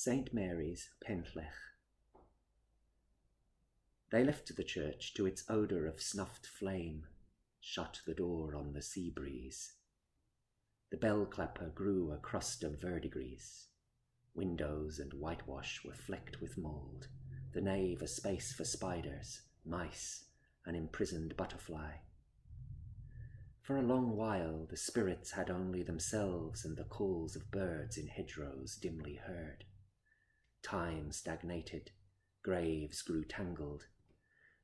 St. Mary's, Penllech. They left the church to its odour of snuffed flame, shut the door on the sea breeze. The bell clapper grew a crust of verdigris. Windows and whitewash were flecked with mould, the nave a space for spiders, mice, an imprisoned butterfly. For a long while the spirits had only themselves and the calls of birds in hedgerows dimly heard. Time stagnated, graves grew tangled,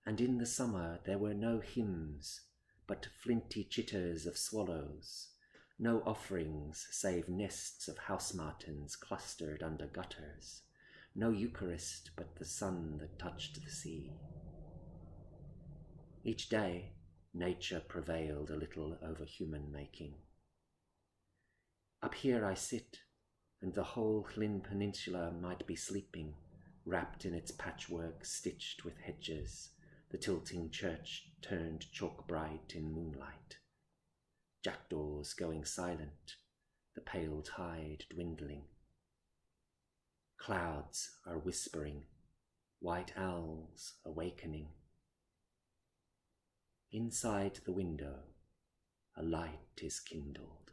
and in the summer there were no hymns, but flinty chitters of swallows, no offerings save nests of house martins clustered under gutters, no Eucharist but the sun that touched the sea. Each day, nature prevailed a little over human making. Up here I sit, and the whole Llyn Peninsula might be sleeping, wrapped in its patchwork stitched with hedges, the tilting church turned chalk bright in moonlight. Jackdaws going silent, the pale tide dwindling. Clouds are whispering, white owls awakening. Inside the window, a light is kindled.